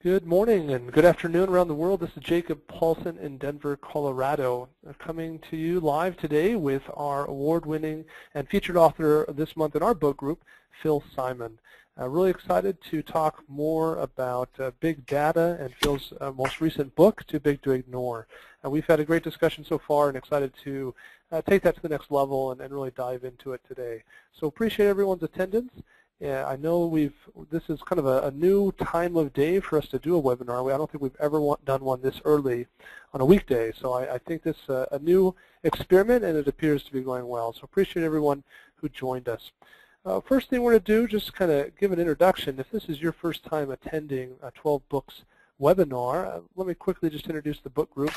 Good morning and good afternoon around the world. This is Jacob Paulson in Denver, Colorado, uh, coming to you live today with our award-winning and featured author this month in our book group, Phil Simon. Uh, really excited to talk more about uh, big data and Phil's uh, most recent book, Too Big to Ignore. Uh, we've had a great discussion so far and excited to uh, take that to the next level and, and really dive into it today. So appreciate everyone's attendance. Yeah, I know we've, this is kind of a, a, new time of day for us to do a webinar. I don't think we've ever want, done one this early on a weekday. So I, I think this is a, a, new experiment and it appears to be going well. So appreciate everyone who joined us. Uh, first thing we're going to do, just kind of give an introduction. If this is your first time attending a 12 Books webinar, uh, let me quickly just introduce the book group.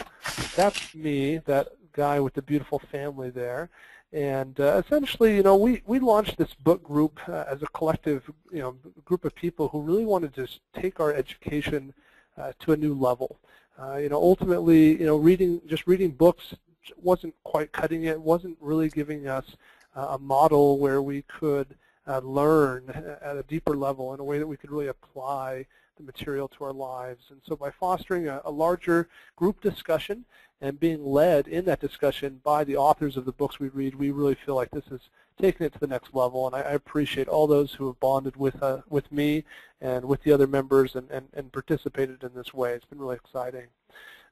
That's me, that guy with the beautiful family there. And uh, essentially, you know, we, we launched this book group uh, as a collective, you know, group of people who really wanted to take our education uh, to a new level. Uh, you know, ultimately, you know, reading just reading books wasn't quite cutting it. wasn't really giving us a model where we could uh, learn at a deeper level in a way that we could really apply the material to our lives. And so by fostering a, a larger group discussion and being led in that discussion by the authors of the books we read, we really feel like this is taking it to the next level. And I, I appreciate all those who have bonded with uh, with me and with the other members and, and, and participated in this way. It's been really exciting.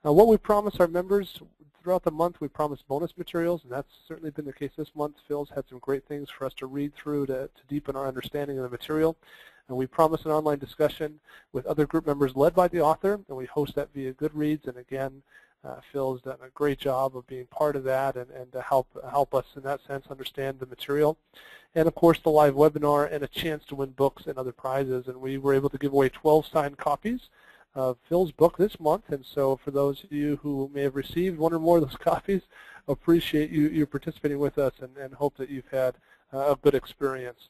What we promise our members throughout the month, we promise bonus materials, and that's certainly been the case this month. Phil's had some great things for us to read through to, to deepen our understanding of the material. And we promise an online discussion with other group members led by the author, and we host that via Goodreads. And again, uh, Phil has done a great job of being part of that and, and to help help us in that sense understand the material. And of course the live webinar and a chance to win books and other prizes. And we were able to give away 12 signed copies of Phil's book this month. And so for those of you who may have received one or more of those copies, appreciate you, you participating with us and, and hope that you've had uh, a good experience.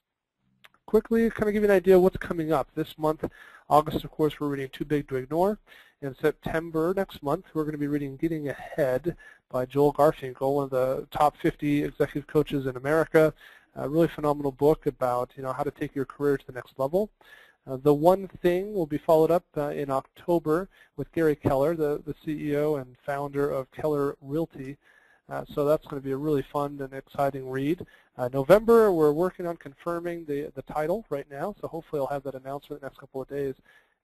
Quickly, kind of give you an idea of what's coming up. This month, August, of course, we're reading Too Big to Ignore. In September next month, we're going to be reading Getting Ahead by Joel Garfinkel, one of the top 50 executive coaches in America. A really phenomenal book about you know how to take your career to the next level. Uh, the one thing will be followed up uh, in October with Gary Keller, the, the CEO and founder of Keller Realty. Uh, so that's going to be a really fun and exciting read. Uh, November, we're working on confirming the, the title right now, so hopefully I'll have that announcement in the next couple of days.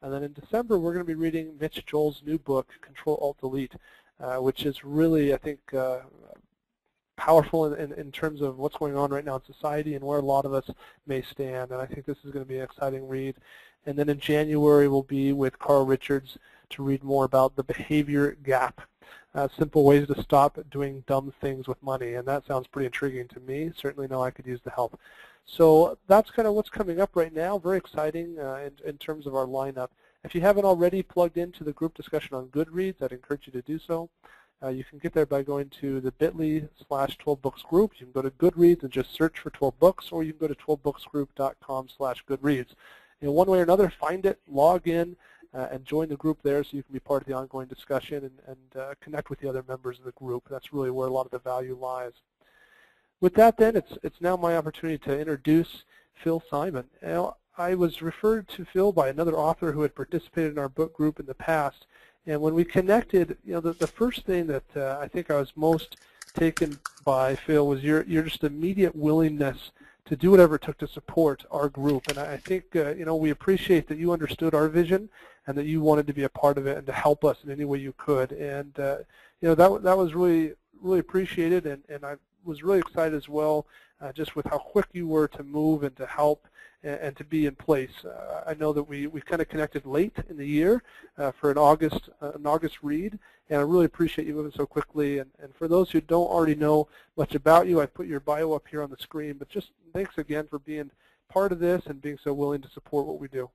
And then in December, we're going to be reading Mitch Joel's new book, Control Alt Delete, uh, which is really, I think, uh, powerful in, in, in, terms of what's going on right now in society and where a lot of us may stand. And I think this is going to be an exciting read. And then in January, we'll be with Carl Richards to read more about the behavior gap, uh, simple ways to stop doing dumb things with money. And that sounds pretty intriguing to me. Certainly know I could use the help. So that's kind of what's coming up right now. Very exciting uh, in, in terms of our lineup. If you haven't already plugged into the group discussion on Goodreads, I'd encourage you to do so. Uh, you can get there by going to the bit.ly slash 12books group. You can go to Goodreads and just search for 12 books, or you can go to 12booksgroup.com slash Goodreads. In one way or another, find it, log in, uh, and join the group there so you can be part of the ongoing discussion and, and uh, connect with the other members of the group. That's really where a lot of the value lies. With that then, it's, it's now my opportunity to introduce Phil Simon. Now, I was referred to Phil by another author who had participated in our book group in the past. And when we connected, you know, the, the first thing that uh, I think I was most taken by, Phil, was your, your just immediate willingness to do whatever it took to support our group. And I think, uh, you know, we appreciate that you understood our vision and that you wanted to be a part of it and to help us in any way you could. And, uh, you know, that, that was really, really appreciated. And, and I was really excited as well uh, just with how quick you were to move and to help and, and to be in place. Uh, I know that we, we kind of connected late in the year uh, for an August, uh, an August read, and I really appreciate you moving so quickly. And, and for those who don't already know much about you, I put your bio up here on the screen, but just thanks again for being part of this and being so willing to support what we do.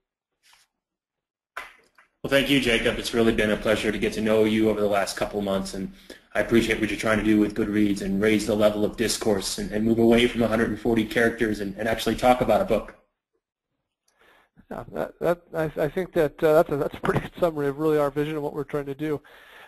Well, thank you, Jacob. It's really been a pleasure to get to know you over the last couple months, and I appreciate what you're trying to do with Goodreads and raise the level of discourse and, and move away from 140 characters and, and, actually talk about a book. Yeah, that, that, I, I think that uh, that's, a, that's a pretty good summary of really our vision of what we're trying to do.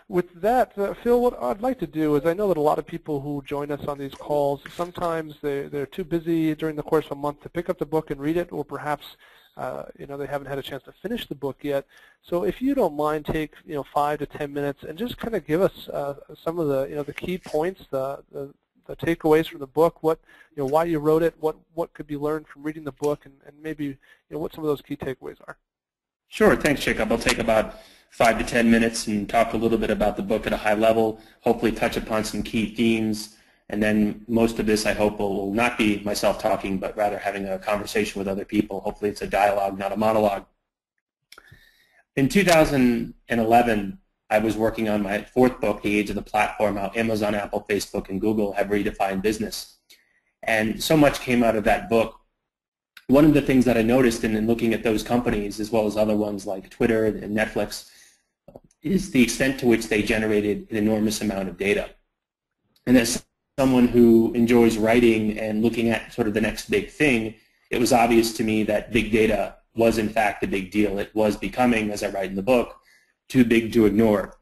With that, uh, Phil, what I'd like to do is I know that a lot of people who join us on these calls, sometimes they, they're too busy during the course of a month to pick up the book and read it, or perhaps uh, you know, they haven't had a chance to finish the book yet. So if you don't mind, take you know five to ten minutes and just kind of give us uh, some of the you know the key points, the, the the takeaways from the book, what you know, why you wrote it, what what could be learned from reading the book, and, and maybe you know what some of those key takeaways are. Sure, thanks, Jacob. I'll take about five to ten minutes and talk a little bit about the book at a high level. Hopefully, touch upon some key themes and then most of this, I hope, will, will not be myself talking, but rather having a conversation with other people. Hopefully it's a dialogue, not a monologue. In 2011, I was working on my fourth book, The Age of the Platform, how Amazon, Apple, Facebook, and Google have redefined business. And so much came out of that book. One of the things that I noticed in, in looking at those companies, as well as other ones like Twitter and Netflix, is the extent to which they generated an enormous amount of data. And as someone who enjoys writing and looking at sort of the next big thing, it was obvious to me that big data was in fact a big deal. It was becoming, as I write in the book, too big to ignore.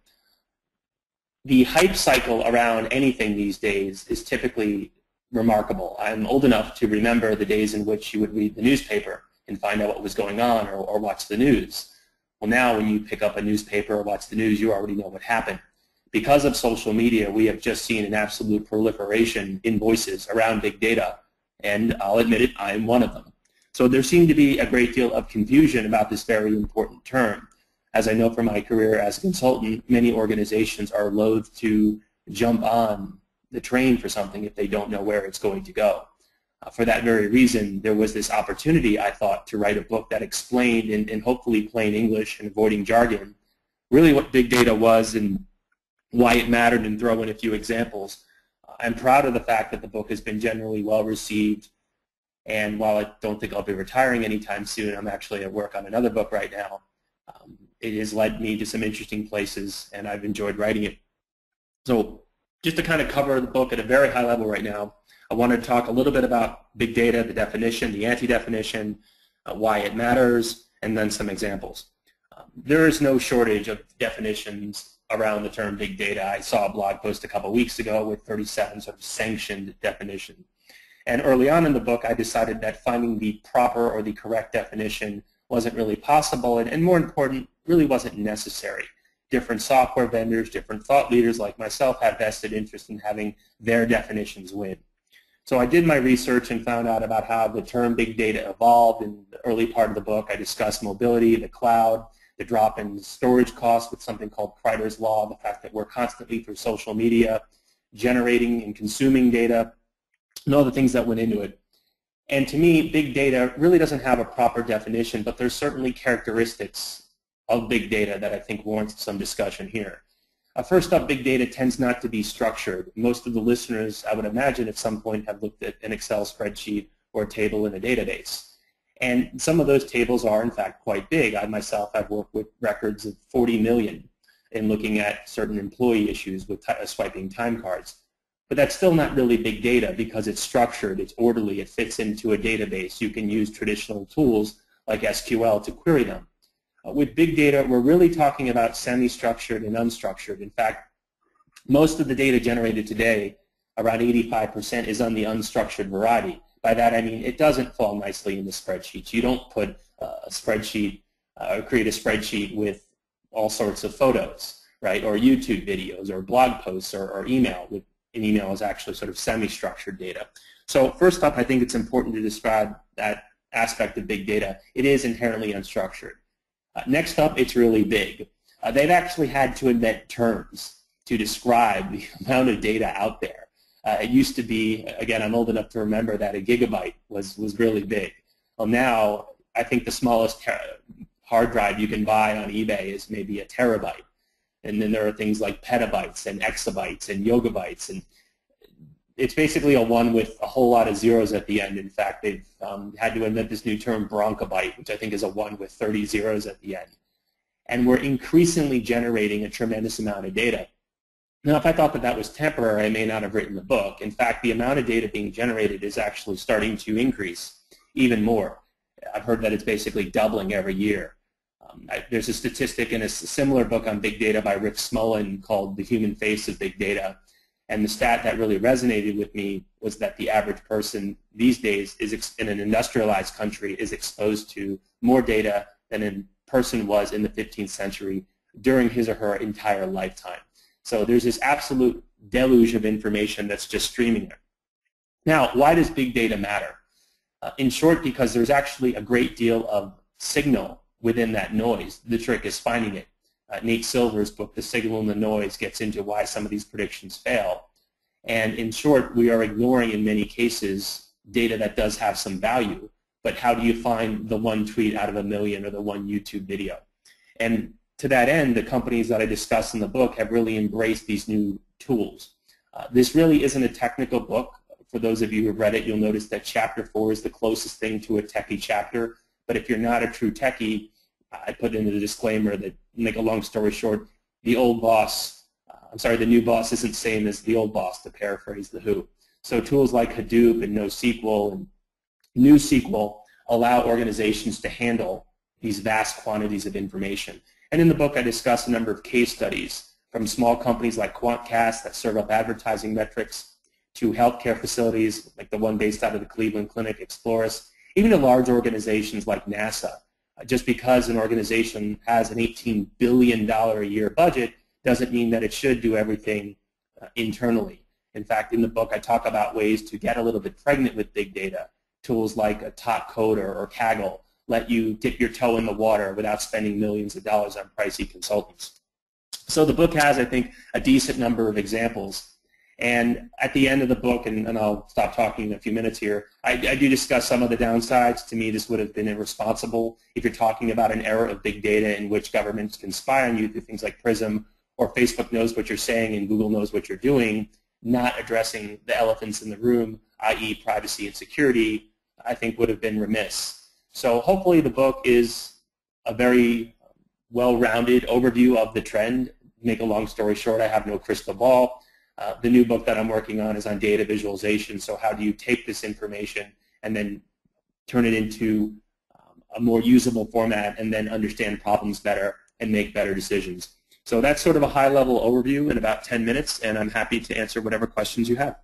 The hype cycle around anything these days is typically remarkable. I'm old enough to remember the days in which you would read the newspaper and find out what was going on or, or watch the news. Well, now when you pick up a newspaper or watch the news, you already know what happened because of social media, we have just seen an absolute proliferation in voices around big data, and I'll admit it, I'm one of them. So there seemed to be a great deal of confusion about this very important term. As I know from my career as a consultant, many organizations are loath to jump on the train for something if they don't know where it's going to go. Uh, for that very reason, there was this opportunity, I thought, to write a book that explained in, in hopefully plain English and avoiding jargon really what big data was and why it mattered and throw in a few examples. I'm proud of the fact that the book has been generally well received. And while I don't think I'll be retiring anytime soon, I'm actually at work on another book right now. Um, it has led me to some interesting places, and I've enjoyed writing it. So just to kind of cover the book at a very high level right now, I want to talk a little bit about big data, the definition, the anti-definition, uh, why it matters, and then some examples. Um, there is no shortage of definitions around the term big data. I saw a blog post a couple weeks ago with 37 sort of sanctioned definitions. And early on in the book, I decided that finding the proper or the correct definition wasn't really possible, and, and more important, really wasn't necessary. Different software vendors, different thought leaders like myself have vested interest in having their definitions win. So I did my research and found out about how the term big data evolved in the early part of the book. I discussed mobility, the cloud, the drop in storage costs with something called Kryder's Law, the fact that we're constantly through social media generating and consuming data, and all the things that went into it. And to me, big data really doesn't have a proper definition, but there's certainly characteristics of big data that I think warrants some discussion here. Uh, first up, big data tends not to be structured. Most of the listeners, I would imagine, at some point have looked at an Excel spreadsheet or a table in a database. And some of those tables are, in fact, quite big. I myself have worked with records of 40 million in looking at certain employee issues with swiping time cards. But that's still not really big data because it's structured, it's orderly, it fits into a database. You can use traditional tools like SQL to query them. Uh, with big data, we're really talking about semi-structured and unstructured. In fact, most of the data generated today, around 85%, is on the unstructured variety. By that I mean it doesn't fall nicely into spreadsheets. You don't put uh, a spreadsheet uh, or create a spreadsheet with all sorts of photos, right, or YouTube videos or blog posts or, or email. With, an email is actually sort of semi-structured data. So first up, I think it's important to describe that aspect of big data. It is inherently unstructured. Uh, next up, it's really big. Uh, they've actually had to invent terms to describe the amount of data out there. Uh, it used to be, again, I'm old enough to remember that a gigabyte was, was really big. Well, now I think the smallest hard drive you can buy on eBay is maybe a terabyte. And then there are things like petabytes and exabytes and yottabytes. And it's basically a one with a whole lot of zeros at the end. In fact, they've um, had to invent this new term brontobyte, which I think is a one with 30 zeros at the end. And we're increasingly generating a tremendous amount of data. Now, if I thought that that was temporary, I may not have written the book. In fact, the amount of data being generated is actually starting to increase even more. I've heard that it's basically doubling every year. Um, I, there's a statistic in a similar book on big data by Rick Smolan called The Human Face of Big Data. And the stat that really resonated with me was that the average person these days is in an industrialized country is exposed to more data than a person was in the 15th century during his or her entire lifetime. So there's this absolute deluge of information that's just streaming there. Now, why does big data matter? Uh, in short, because there's actually a great deal of signal within that noise. The trick is finding it. Uh, Nate Silver's book, The Signal and the Noise, gets into why some of these predictions fail. And in short, we are ignoring in many cases data that does have some value, but how do you find the one tweet out of a million or the one YouTube video? And to that end, the companies that I discuss in the book have really embraced these new tools. Uh, this really isn't a technical book. For those of you who have read it, you'll notice that chapter four is the closest thing to a techie chapter. But if you're not a true techie, I put in the disclaimer that, make a long story short, the old boss, uh, I'm sorry, the new boss isn't the same as the old boss, to paraphrase the Who. So tools like Hadoop and NoSQL and NewSQL allow organizations to handle these vast quantities of information. And in the book, I discuss a number of case studies from small companies like Quantcast that serve up advertising metrics to healthcare facilities like the one based out of the Cleveland Clinic, Explorys, even to large organizations like NASA just because an organization has an $18 billion a year budget doesn't mean that it should do everything uh, internally. In fact, in the book, I talk about ways to get a little bit pregnant with big data. Tools like a Topcoder or Kaggle let you dip your toe in the water without spending millions of dollars on pricey consultants. So the book has, I think, a decent number of examples and at the end of the book, and, and I'll stop talking in a few minutes here, I, I, do discuss some of the downsides. To me, this would have been irresponsible if you're talking about an era of big data in which governments can spy on you through things like PRISM, or Facebook knows what you're saying and Google knows what you're doing, not addressing the elephants in the room, i.e. privacy and security, I think would have been remiss. So hopefully the book is a very well-rounded overview of the trend. Make a long story short, I have no crystal ball. Uh, the new book that I'm working on is on data visualization. So how do you take this information and then turn it into um, a more usable format and then understand problems better and make better decisions. So that's sort of a high-level overview in about 10 minutes, and I'm happy to answer whatever questions you have.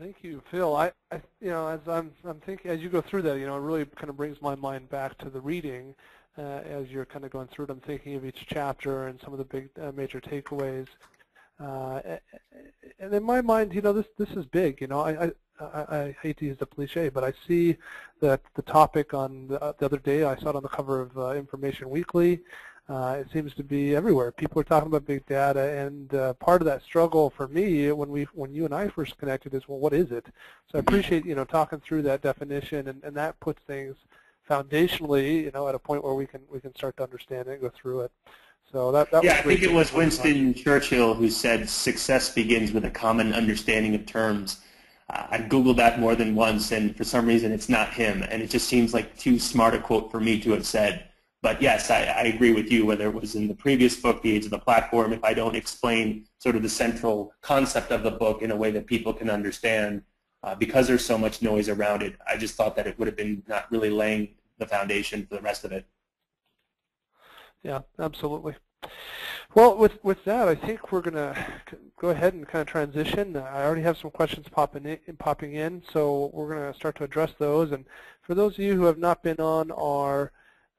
Thank you, Phil. I, I, you know, as I'm, I'm thinking, as you go through that, you know, it really kind of brings my mind back to the reading as you're kind of going through them, thinking of each chapter and some of the big uh, major takeaways. Uh, and in my mind, you know, this this is big. You know, I, I I, hate to use the cliche, but I see that the topic on the, the other day, I saw it on the cover of uh, Information Weekly. Uh, it seems to be everywhere. People are talking about big data, and uh, part of that struggle for me, when we, when you and I first connected, is well, what is it? So I appreciate you know talking through that definition, and, and that puts things foundationally, you know, at a point where we can we can start to understand it, and go through it. So that, that yeah, I think it was Winston Churchill who said success begins with a common understanding of terms. Uh, I googled that more than once, and for some reason it's not him, and it just seems like too smart a quote for me to have said. But yes, I, I agree with you. Whether it was in the previous book, The Age of the Platform, if I don't explain sort of the central concept of the book in a way that people can understand, uh, because there's so much noise around it, I just thought that it would have been not really laying the foundation for the rest of it. Yeah, absolutely. Well, with with that, I think we're going to go ahead and kind of transition. I already have some questions popping in, popping in, so we're going to start to address those. And for those of you who have not been on our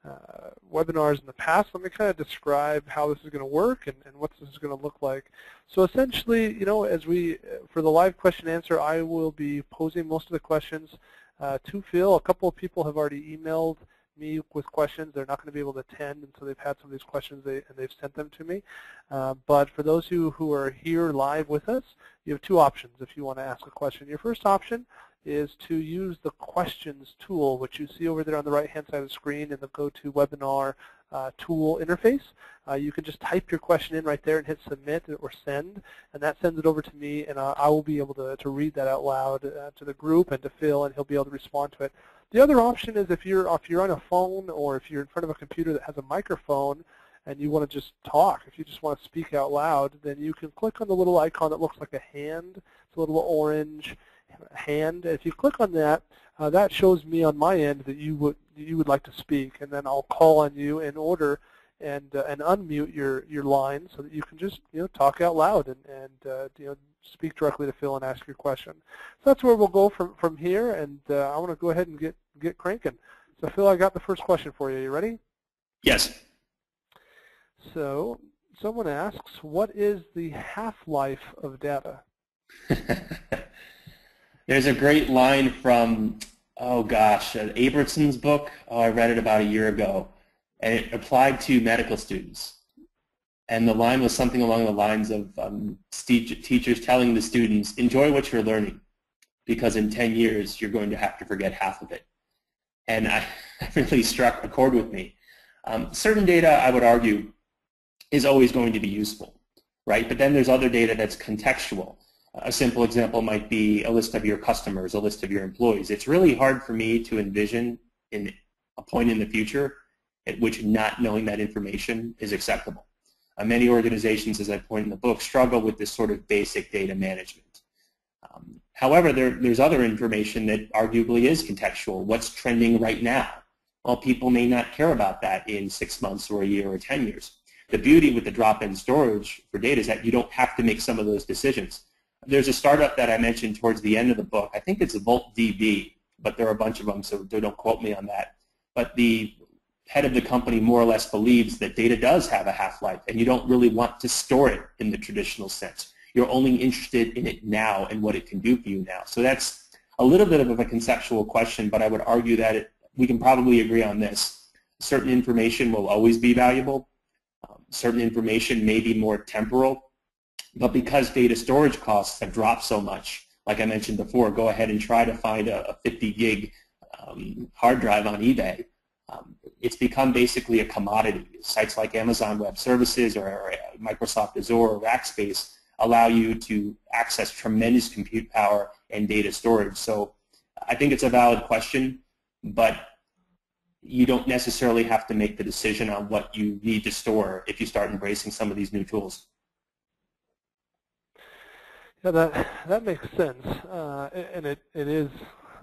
uh, webinars in the past, let me kind of describe how this is going to work and, and what this is going to look like. So essentially, you know, as we, for the live question answer, I will be posing most of the questions uh, to Phil. A couple of people have already emailed me with questions. They're not going to be able to attend and so they've had some of these questions they, and they've sent them to me. Uh, but for those who, who are here live with us, you have two options if you want to ask a question. Your first option is to use the questions tool, which you see over there on the right-hand side of the screen in the GoToWebinar uh, tool interface. Uh, you can just type your question in right there and hit submit or send, and that sends it over to me, and uh, I will be able to, to read that out loud uh, to the group and to Phil, and he'll be able to respond to it. The other option is if you're, if you're on a phone or if you're in front of a computer that has a microphone and you want to just talk, if you just want to speak out loud, then you can click on the little icon that looks like a hand. It's a little orange hand. If you click on that, uh, that shows me on my end that you would you would like to speak, and then I'll call on you in order. and uh, and unmute your your line so that you can just you know talk out loud and and uh, you know speak directly to Phil and ask your question. So that's where we'll go from from here, and uh, I want to go ahead and get get cranking. So Phil, I got the first question for you. You ready? Yes. So someone asks, what is the half-life of data? There's a great line from, oh gosh, uh, Abramson's book. Oh, I read it about a year ago, and it applied to medical students. And the line was something along the lines of um, teachers telling the students, enjoy what you're learning, because in 10 years you're going to have to forget half of it. And I really struck a chord with me. Um, certain data, I would argue, is always going to be useful, right? But then there's other data that's contextual. A simple example might be a list of your customers, a list of your employees. It's really hard for me to envision in a point in the future at which not knowing that information is acceptable. Uh, many organizations, as I point in the book, struggle with this sort of basic data management. Um, however, there, there's other information that arguably is contextual. What's trending right now? Well, people may not care about that in six months or a year or 10 years. The beauty with the drop-in storage for data is that you don't have to make some of those decisions. There's a startup that I mentioned towards the end of the book. I think it's VoltDB, but there are a bunch of them, so don't quote me on that. But the head of the company more or less believes that data does have a half-life, and you don't really want to store it in the traditional sense. You're only interested in it now and what it can do for you now. So that's a little bit of a conceptual question, but I would argue that it, we can probably agree on this. Certain information will always be valuable. Um, certain information may be more temporal but because data storage costs have dropped so much, like I mentioned before, go ahead and try to find a, a 50 gig um, hard drive on eBay. Um, it's become basically a commodity. Sites like Amazon Web Services or, or Microsoft Azure or Rackspace allow you to access tremendous compute power and data storage. So I think it's a valid question, but you don't necessarily have to make the decision on what you need to store if you start embracing some of these new tools. Yeah, that that makes sense, uh, and it it is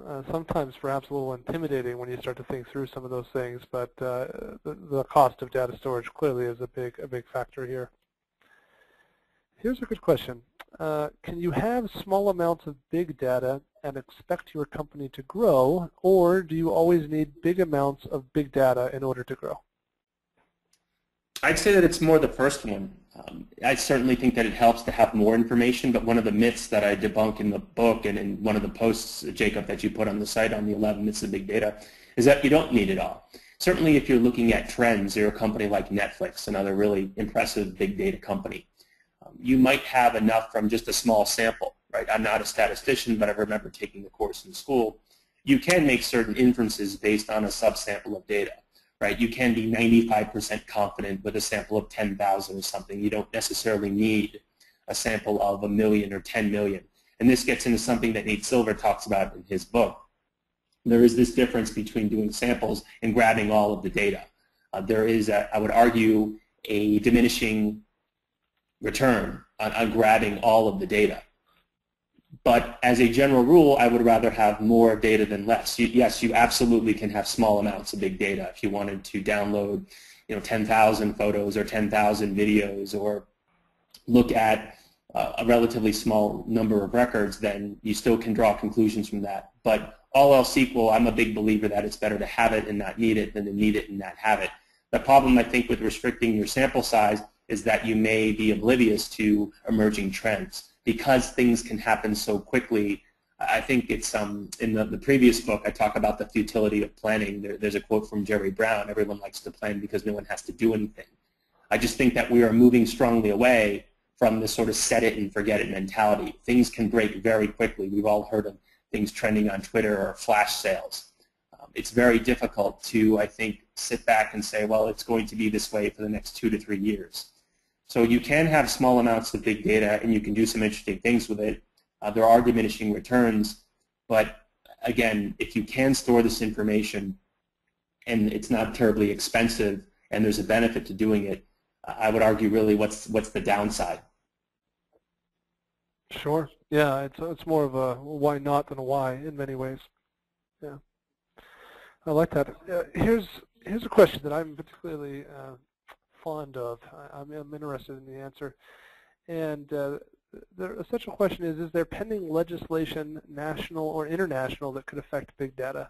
uh, sometimes perhaps a little intimidating when you start to think through some of those things. But uh, the, the cost of data storage clearly is a big a big factor here. Here's a good question: uh, Can you have small amounts of big data and expect your company to grow, or do you always need big amounts of big data in order to grow? I'd say that it's more the first one. Um, I certainly think that it helps to have more information, but one of the myths that I debunk in the book and in one of the posts, Jacob, that you put on the site on the 11 myths of big data, is that you don't need it all. Certainly if you're looking at trends, you're a company like Netflix, another really impressive big data company. Um, you might have enough from just a small sample, right? I'm not a statistician, but I remember taking the course in school. You can make certain inferences based on a subsample of data right? You can be 95% confident with a sample of 10,000 or something. You don't necessarily need a sample of a million or 10 million. And this gets into something that Nate Silver talks about in his book. There is this difference between doing samples and grabbing all of the data. Uh, there is, a, I would argue, a diminishing return on, on grabbing all of the data. But as a general rule, I would rather have more data than less. You, yes, you absolutely can have small amounts of big data. If you wanted to download, you know, 10,000 photos or 10,000 videos or look at uh, a relatively small number of records, then you still can draw conclusions from that. But all else equal, I'm a big believer that it's better to have it and not need it than to need it and not have it. The problem, I think, with restricting your sample size is that you may be oblivious to emerging trends because things can happen so quickly, I think it's um, in the, the previous book I talk about the futility of planning. There, there's a quote from Jerry Brown, everyone likes to plan because no one has to do anything. I just think that we are moving strongly away from this sort of set it and forget it mentality. Things can break very quickly. We've all heard of things trending on Twitter or flash sales. Um, it's very difficult to, I think, sit back and say, well, it's going to be this way for the next two to three years. So you can have small amounts of big data and you can do some interesting things with it. Uh, there are diminishing returns, but again, if you can store this information and it's not terribly expensive and there's a benefit to doing it, I would argue really what's what's the downside? Sure. Yeah, it's it's more of a why not than a why in many ways. Yeah, I like that. Uh, here's here's a question that I'm particularly uh, fond of? I'm, I'm interested in the answer. And uh, the essential question is, is there pending legislation, national or international, that could affect big data?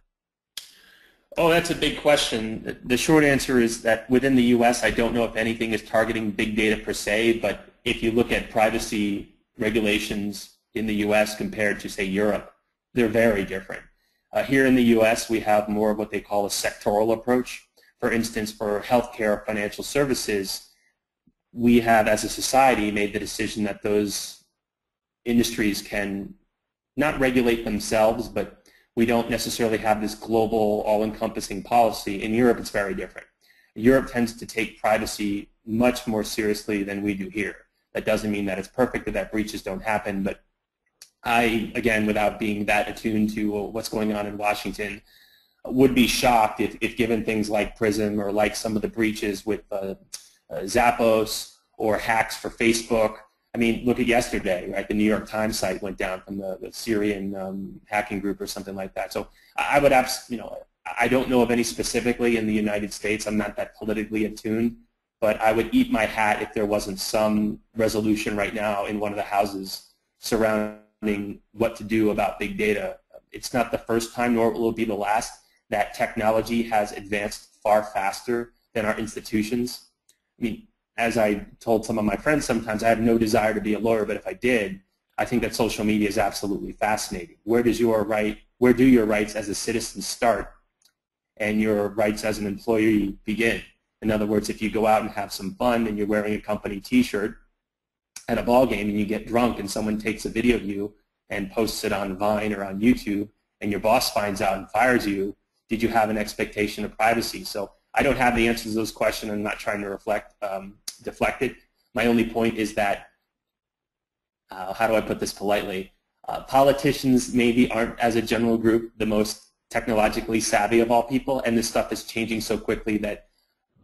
Oh, that's a big question. The short answer is that within the U.S., I don't know if anything is targeting big data per se, but if you look at privacy regulations in the U.S. compared to, say, Europe, they're very different. Uh, here in the U.S., we have more of what they call a sectoral approach. For instance, for healthcare or financial services, we have, as a society, made the decision that those industries can not regulate themselves, but we don't necessarily have this global, all-encompassing policy. In Europe, it's very different. Europe tends to take privacy much more seriously than we do here. That doesn't mean that it's perfect or that breaches don't happen, but I, again, without being that attuned to what's going on in Washington, would be shocked if, if given things like PRISM or like some of the breaches with uh, uh, Zappos or hacks for Facebook. I mean, look at yesterday, right? The New York Times site went down from the, the Syrian um, hacking group or something like that. So I would have, you know, I don't know of any specifically in the United States. I'm not that politically attuned, but I would eat my hat if there wasn't some resolution right now in one of the houses surrounding what to do about big data. It's not the first time, nor will it be the last, that technology has advanced far faster than our institutions. I mean, as I told some of my friends sometimes, I have no desire to be a lawyer, but if I did, I think that social media is absolutely fascinating. Where does your right, where do your rights as a citizen start and your rights as an employee begin? In other words, if you go out and have some fun and you're wearing a company t-shirt at a ball game and you get drunk and someone takes a video of you and posts it on Vine or on YouTube and your boss finds out and fires you, did you have an expectation of privacy? So I don't have the answers to those questions. I'm not trying to reflect, um, deflect it. My only point is that, uh, how do I put this politely? Uh, politicians maybe aren't, as a general group, the most technologically savvy of all people, and this stuff is changing so quickly that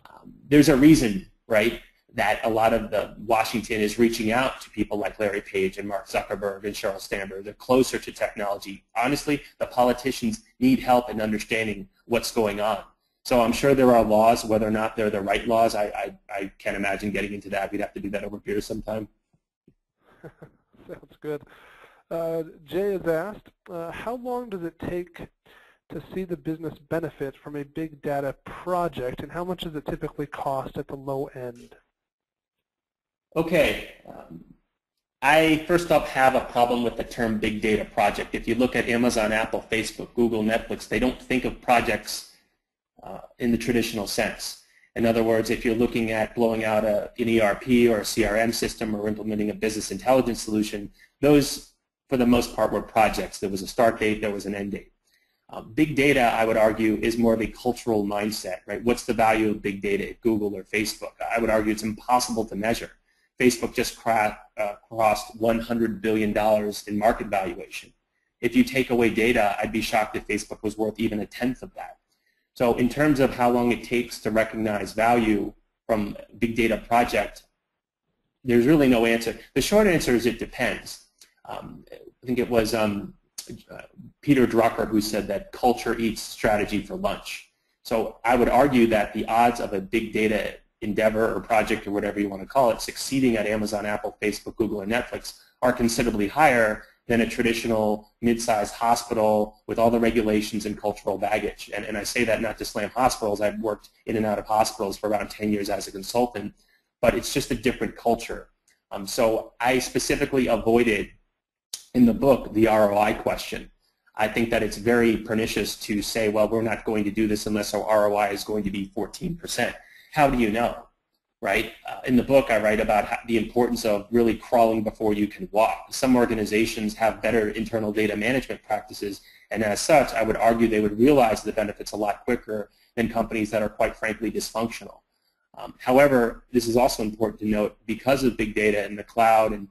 um, there's a reason, right, that a lot of the Washington is reaching out to people like Larry Page and Mark Zuckerberg and Sheryl Sandberg. They're closer to technology. Honestly, the politicians need help in understanding what's going on. So I'm sure there are laws. Whether or not they're the right laws, I, I, I can't imagine getting into that. We'd have to do that over beer sometime. Sounds good. Uh, Jay has asked, uh, how long does it take to see the business benefit from a big data project, and how much does it typically cost at the low end? Okay. Um, I first off have a problem with the term big data project. If you look at Amazon, Apple, Facebook, Google, Netflix, they don't think of projects uh, in the traditional sense. In other words, if you're looking at blowing out a, an ERP or a CRM system or implementing a business intelligence solution, those, for the most part, were projects. There was a start date, there was an end date. Uh, big data, I would argue, is more of a cultural mindset, right? What's the value of big data at Google or Facebook? I would argue it's impossible to measure. Facebook just cra uh, crossed $100 billion in market valuation. If you take away data, I'd be shocked if Facebook was worth even a tenth of that. So in terms of how long it takes to recognize value from big data project, there's really no answer. The short answer is it depends. Um, I think it was um, uh, Peter Drucker who said that culture eats strategy for lunch. So I would argue that the odds of a big data endeavor or project or whatever you want to call it succeeding at Amazon, Apple, Facebook, Google, and Netflix are considerably higher than a traditional mid-sized hospital with all the regulations and cultural baggage. And, and I say that not to slam hospitals. I've worked in and out of hospitals for around 10 years as a consultant, but it's just a different culture. Um, so I specifically avoided in the book the ROI question. I think that it's very pernicious to say, well, we're not going to do this unless our ROI is going to be 14%. How do you know? right? Uh, in the book, I write about how, the importance of really crawling before you can walk. Some organizations have better internal data management practices, and as such, I would argue they would realize the benefits a lot quicker than companies that are quite frankly dysfunctional. Um, however, this is also important to note, because of big data and the cloud and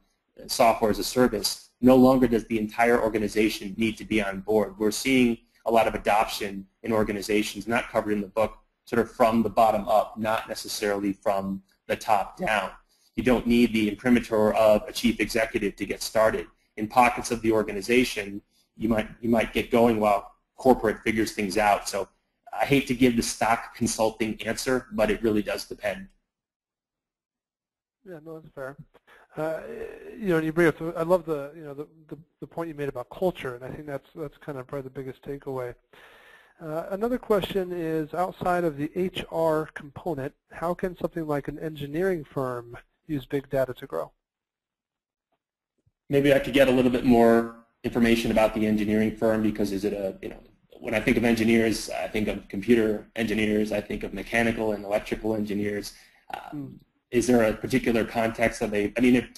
software as a service, no longer does the entire organization need to be on board. We're seeing a lot of adoption in organizations, not covered in the book, sort of from the bottom up, not necessarily from the top down. You don't need the imprimatur of a chief executive to get started. In pockets of the organization, you might, you might get going while corporate figures things out. So I hate to give the stock consulting answer, but it really does depend. Yeah, no, that's fair. Uh, you know, you bring up. I love the you know the, the, the point you made about culture, and I think that's that's kind of probably the biggest takeaway. Uh, another question is outside of the HR component, how can something like an engineering firm use big data to grow? Maybe I could get a little bit more information about the engineering firm because is it a you know when I think of engineers, I think of computer engineers, I think of mechanical and electrical engineers. mm is there a particular context that they, I mean, if,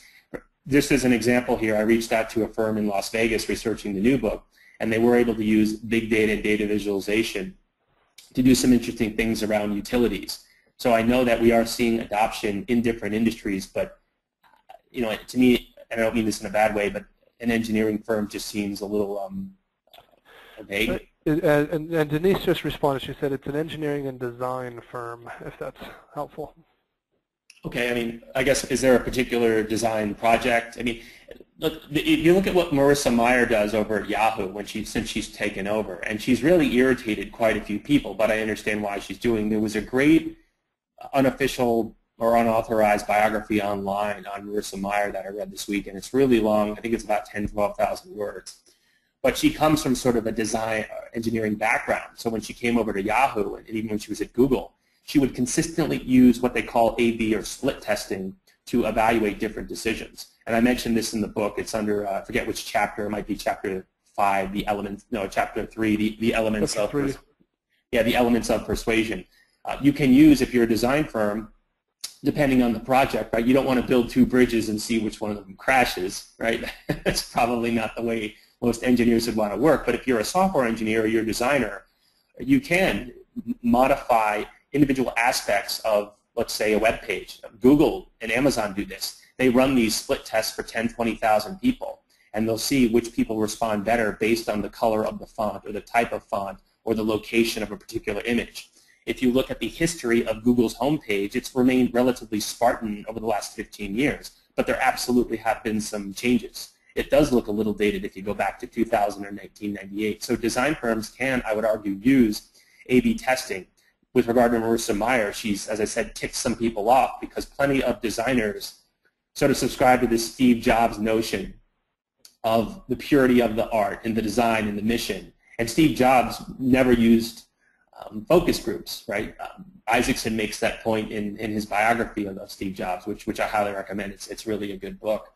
just as an example here, I reached out to a firm in Las Vegas researching the new book, and they were able to use big data and data visualization to do some interesting things around utilities. So I know that we are seeing adoption in different industries, but you know, to me, and I don't mean this in a bad way, but an engineering firm just seems a little um, vague. And, and, and Denise just responded. She said it's an engineering and design firm, if that's helpful. Okay, I mean, I guess, is there a particular design project? I mean, look, if you look at what Marissa Mayer does over at Yahoo when she, since she's taken over, and she's really irritated quite a few people, but I understand why she's doing. There was a great unofficial or unauthorized biography online on Marissa Mayer that I read this week, and it's really long. I think it's about 10, 12,000 words. But she comes from sort of a design uh, engineering background. So when she came over to Yahoo, and even when she was at Google, she would consistently use what they call A-B or split testing to evaluate different decisions. And I mentioned this in the book. It's under, uh, I forget which chapter. It might be chapter five, the elements, no, chapter three, the, the elements of, three. yeah, the elements of persuasion. Uh, you can use, if you're a design firm, depending on the project, right, you don't want to build two bridges and see which one of them crashes, right? That's probably not the way most engineers would want to work. But if you're a software engineer or you're a designer, you can modify individual aspects of, let's say, a web page. Google and Amazon do this. They run these split tests for 10, 20,000 people, and they'll see which people respond better based on the color of the font or the type of font or the location of a particular image. If you look at the history of Google's homepage, it's remained relatively Spartan over the last 15 years, but there absolutely have been some changes. It does look a little dated if you go back to 2000 or 1998. So design firms can, I would argue, use A-B testing with regard to Marissa Mayer, she's, as I said, ticked some people off because plenty of designers sort of subscribe to this Steve Jobs notion of the purity of the art and the design and the mission. And Steve Jobs never used um, focus groups, right? Um, Isaacson makes that point in, in his biography of, of, Steve Jobs, which, which I highly recommend. It's, it's really a good book.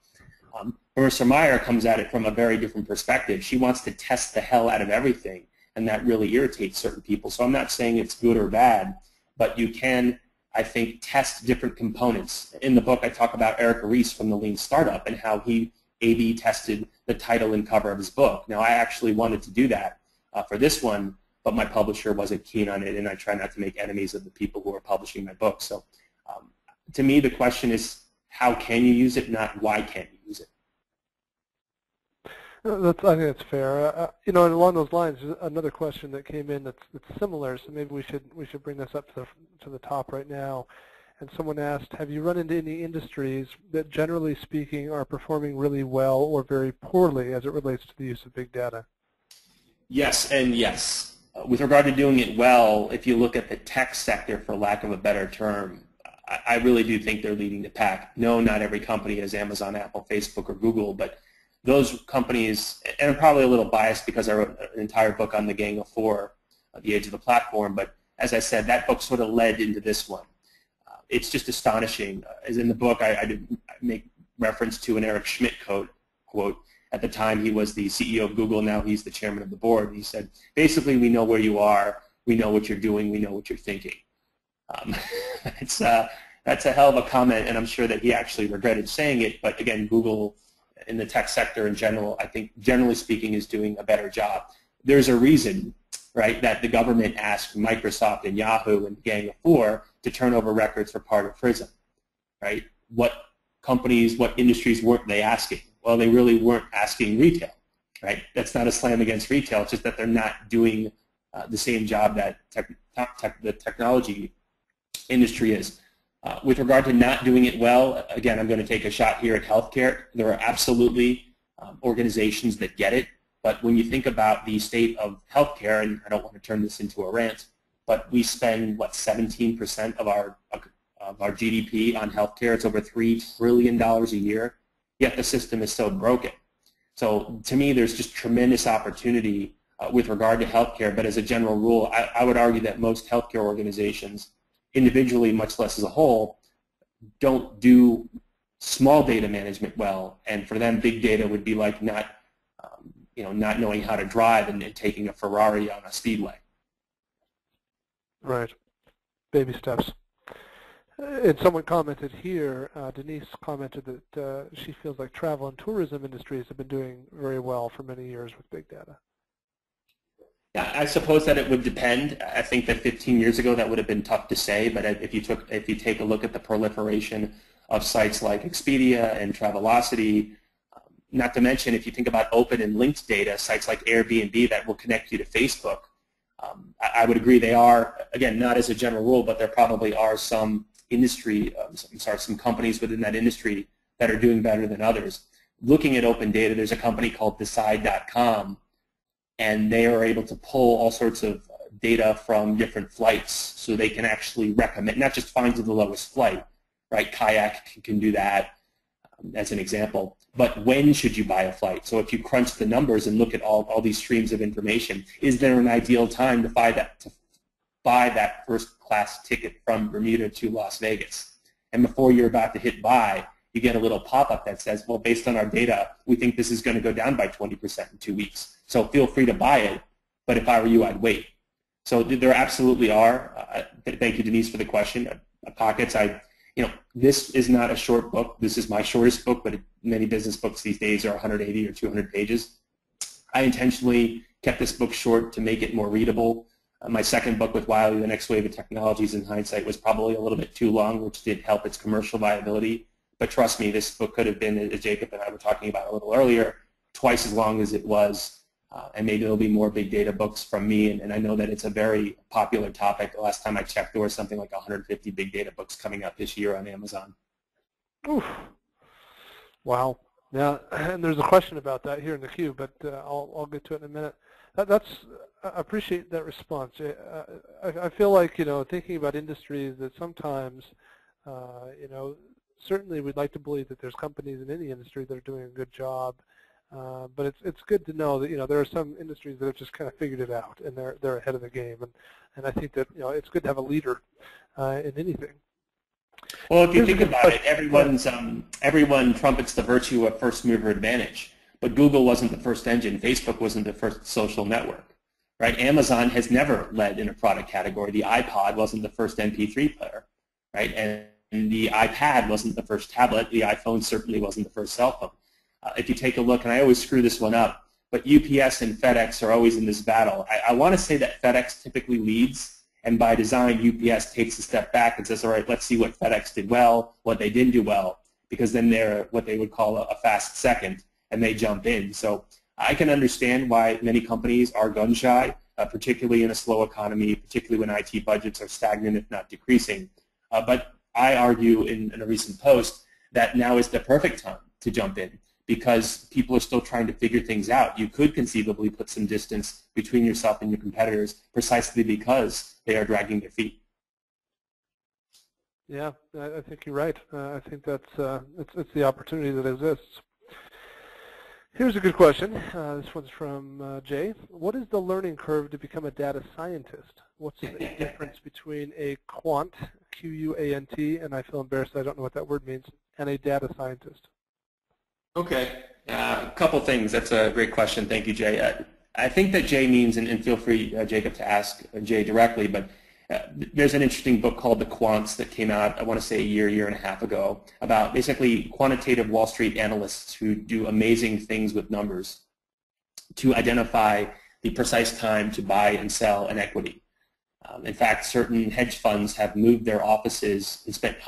Um, Marissa Mayer comes at it from a very different perspective. She wants to test the hell out of everything and that really irritates certain people. So I'm not saying it's good or bad, but you can, I think, test different components. In the book, I talk about Eric Ries from the Lean Startup and how he A-B tested the title and cover of his book. Now, I actually wanted to do that uh, for this one, but my publisher wasn't keen on it, and I try not to make enemies of the people who are publishing my book. So um, to me, the question is, how can you use it, not why can't you? That's, I think that's fair. Uh, uh, you know, and along those lines, another question that came in that's, that's similar. So maybe we should we should bring this up to the to the top right now. And someone asked, have you run into any industries that, generally speaking, are performing really well or very poorly as it relates to the use of big data? Yes, and yes. Uh, with regard to doing it well, if you look at the tech sector, for lack of a better term, I, I really do think they're leading the pack. No, not every company is Amazon, Apple, Facebook, or Google, but those companies, and I'm probably a little biased because I wrote an entire book on the Gang of Four, uh, The Age of the Platform, but as I said, that book sort of led into this one. Uh, it's just astonishing. As in the book, I, I, make reference to an Eric Schmidt quote, quote. At the time, he was the CEO of Google. Now he's the chairman of the board. He said, basically, we know where you are. We know what you're doing. We know what you're thinking. Um, it's, uh, that's a hell of a comment, and I'm sure that he actually regretted saying it. But again, Google in the tech sector in general, I think generally speaking is doing a better job. There's a reason, right, that the government asked Microsoft and Yahoo and Gang of Four to turn over records for part of PRISM, right? What companies, what industries weren't they asking? Well, they really weren't asking retail, right? That's not a slam against retail. It's just that they're not doing uh, the same job that tech, tech, the technology industry is. Uh, with regard to not doing it well, again, I'm going to take a shot here at healthcare. There are absolutely um, organizations that get it, but when you think about the state of healthcare, and I don't want to turn this into a rant, but we spend, what, 17% of our of our GDP on healthcare. It's over $3 trillion a year, yet the system is so broken. So to me, there's just tremendous opportunity uh, with regard to healthcare, but as a general rule, I, I would argue that most healthcare organizations, individually, much less as a whole, don't do small data management well, and for them, big data would be like not, um, you know, not knowing how to drive and, and taking a Ferrari on a speedway. Right. Baby steps. And someone commented here, uh, Denise commented that uh, she feels like travel and tourism industries have been doing very well for many years with big data. I suppose that it would depend. I think that 15 years ago that would have been tough to say, but if you took if you take a look at the proliferation of sites like Expedia and Travelocity, um, not to mention if you think about open and linked data, sites like Airbnb that will connect you to Facebook, um, I, I, would agree they are, again, not as a general rule, but there probably are some industry, um, I'm sorry, some companies within that industry that are doing better than others. Looking at open data, there's a company called Decide.com, and they are able to pull all sorts of data from different flights so they can actually recommend, not just find the lowest flight, right? Kayak can, do that um, as an example. But when should you buy a flight? So if you crunch the numbers and look at all, all these streams of information, is there an ideal time to buy that, to buy that first class ticket from Bermuda to Las Vegas? And before you're about to hit buy, you get a little pop-up that says, well, based on our data, we think this is going to go down by 20% in two weeks. So feel free to buy it, but if I were you, I'd wait. So there absolutely are. Uh, thank you, Denise, for the question. Uh, pockets, I you know, this is not a short book. This is my shortest book, but many business books these days are 180 or 200 pages. I intentionally kept this book short to make it more readable. Uh, my second book with Wiley, The Next Wave of Technologies in Hindsight, was probably a little bit too long, which did help its commercial viability. But trust me, this book could have been, as Jacob and I were talking about a little earlier, twice as long as it was uh, and maybe there'll be more big data books from me. And, and, I know that it's a very popular topic. The last time I checked, there was something like 150 big data books coming up this year on Amazon. Oof. Wow. Yeah, and there's a question about that here in the queue, but uh, I'll, I'll get to it in a minute. That, that's I appreciate that response. Uh, I, I, feel like you know thinking about industries that sometimes uh, you know certainly we'd like to believe that there's companies in any industry that are doing a good job uh, but it's it's good to know that you know there are some industries that have just kind of figured it out and they're they're ahead of the game and and I think that you know it's good to have a leader uh, in anything. Well, if you Here's think about it, everyone's um, everyone trumpets the virtue of first mover advantage, but Google wasn't the first engine, Facebook wasn't the first social network, right? Amazon has never led in a product category. The iPod wasn't the first MP3 player, right? And the iPad wasn't the first tablet. The iPhone certainly wasn't the first cell phone. Uh, if you take a look, and I always screw this one up, but UPS and FedEx are always in this battle. I, I want to say that FedEx typically leads, and by design, UPS takes a step back and says, all right, let's see what FedEx did well, what they didn't do well, because then they're what they would call a, a fast second, and they jump in. So I can understand why many companies are gun shy, uh, particularly in a slow economy, particularly when IT budgets are stagnant, if not decreasing. Uh, but I argue in, in, a recent post that now is the perfect time to jump in because people are still trying to figure things out. You could conceivably put some distance between yourself and your competitors precisely because they are dragging their feet. Yeah, I think you're right. Uh, I think that's uh, it's, it's the opportunity that exists. Here's a good question. Uh, this one's from uh, Jay. What is the learning curve to become a data scientist? What's the difference between a quant, Q-U-A-N-T, and I feel embarrassed, I don't know what that word means, and a data scientist? Okay. Uh, a couple things. That's a great question. Thank you, Jay. Uh, I think that Jay means, and, and feel free, uh, Jacob, to ask uh, Jay directly, but uh, there's an interesting book called The Quants that came out, I want to say a year, year and a half ago, about basically quantitative Wall Street analysts who do amazing things with numbers to identify the precise time to buy and sell an equity. Um, in fact, certain hedge funds have moved their offices and spent